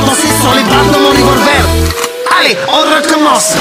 balancé sur les barres de mon revolver. Allez, on recommence.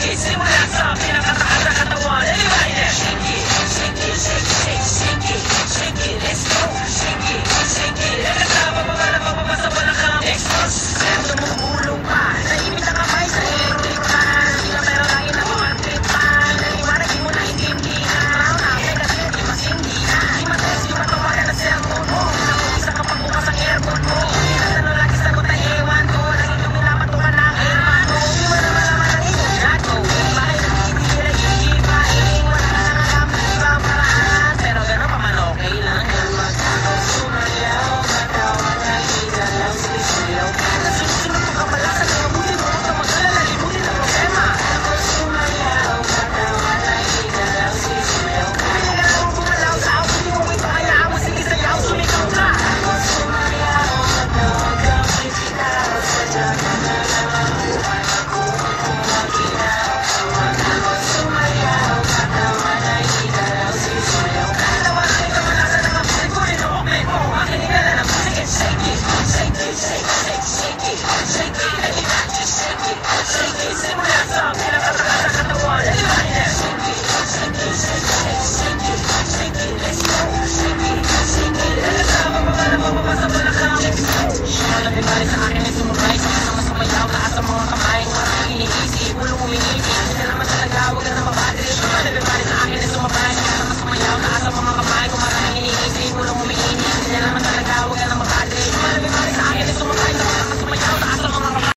Jason Lanza! Huwag ka na masalagaw, huwag ka na